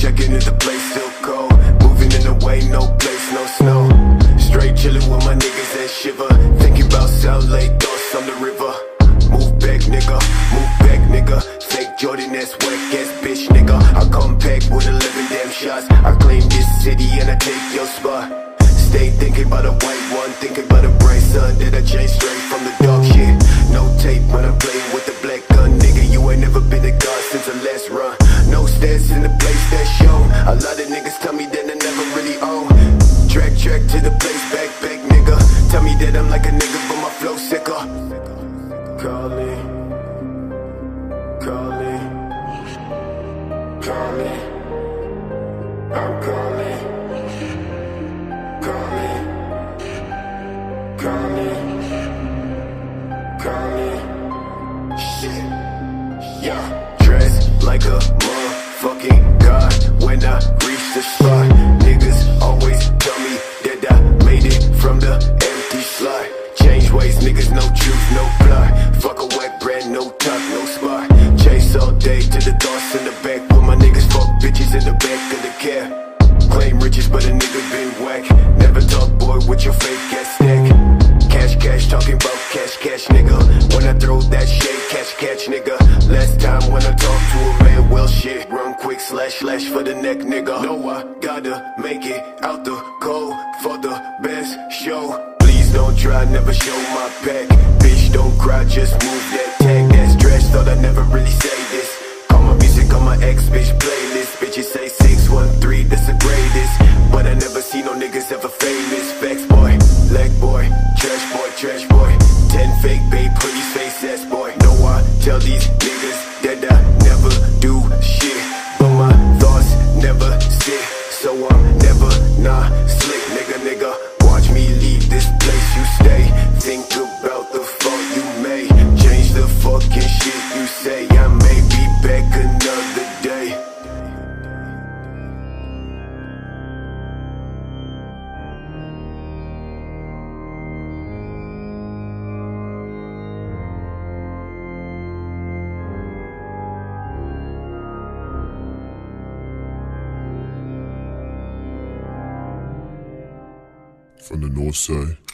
checking if the place still cold. Moving in the way, no place, no snow. Straight chilling with my niggas that shiver. Thinking about South Lake, thoughts on the river. Move back, nigga, move back, nigga. Fake Jordan, that's whack ass bitch, nigga. I come back with 11 damn shots. I claim this city and I take your spot. Stay thinking about a white one, thinking about a bright sun that I changed straight from the dark shit. No tape when I'm playing with the Track, track to the place, back, back, nigga. Tell me that I'm like a nigga, but my flow sicker. Calling, calling, calling. I'm calling, calling, calling, calling. Shit, yeah. Dressed like a motherfucking god when I reach the spot. Niggas always no spot. Chase all day to the thoughts in the back. With my niggas, fuck bitches in the back of the cab. Claim riches, but a nigga been whack. Never talk, boy, with your fake ass stack. Cash, cash, talking about cash, cash, nigga. When I throw that shade, catch, catch, nigga. Last time when I talk to a man, well, shit. Run quick, slash, slash for the neck, nigga. No, I gotta make it out the cold for the best show. Please don't try, never show my back. Bitch, don't cry, just move that thought I never really say this. Call my music on my ex bitch playlist. Bitches say 613, that's the greatest. But I never see no niggas ever famous. Facts boy, leg boy, trash boy, trash boy. Ten fake babe, pretty face ass boy. No, I tell these niggas that I never do shit. But my thoughts never sit. So I'm never not back another day. From the north side.